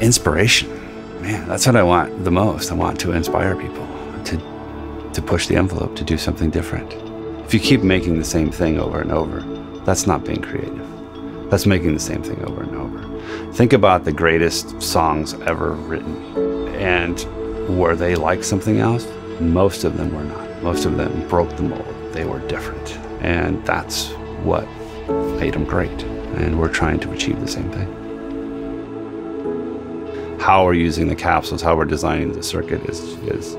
inspiration. Man, that's what I want the most. I want to inspire people to to push the envelope, to do something different. If you keep making the same thing over and over, that's not being creative. That's making the same thing over and over. Think about the greatest songs ever written. And were they like something else? Most of them were not. Most of them broke the mold. They were different. And that's what made them great. And we're trying to achieve the same thing how we're using the capsules, how we're designing the circuit is, is,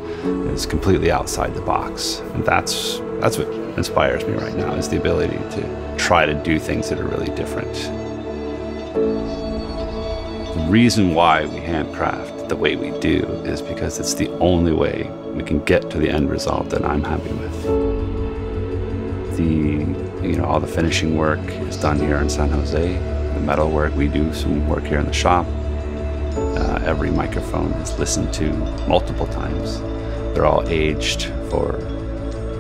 is completely outside the box. And that's, that's what inspires me right now, is the ability to try to do things that are really different. The reason why we handcraft the way we do is because it's the only way we can get to the end result that I'm happy with. The, you know, all the finishing work is done here in San Jose. The metal work, we do some work here in the shop. Uh, every microphone is listened to multiple times. They're all aged for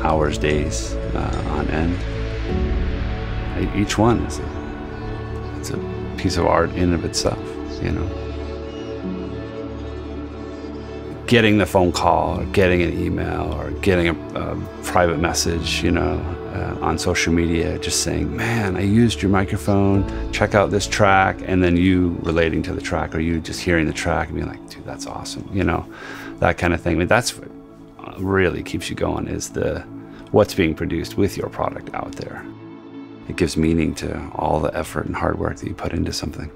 hours, days uh, on end. Each one is a, it's a piece of art in of itself, you know. Getting the phone call, or getting an email, or getting a, a private message, you know, uh, on social media just saying, man, I used your microphone, check out this track, and then you relating to the track or you just hearing the track and being like, dude, that's awesome, you know, that kind of thing. I mean, that's what really keeps you going is the what's being produced with your product out there. It gives meaning to all the effort and hard work that you put into something.